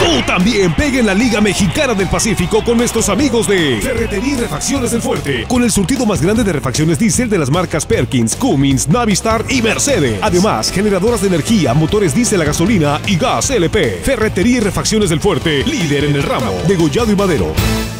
Tú también pega en la Liga Mexicana del Pacífico con nuestros amigos de Ferretería y Refacciones del Fuerte, con el surtido más grande de refacciones diésel de las marcas Perkins, Cummins, Navistar y Mercedes. Además, generadoras de energía, motores diésel a gasolina y gas LP. Ferretería y Refacciones del Fuerte, líder en el ramo, degollado y madero.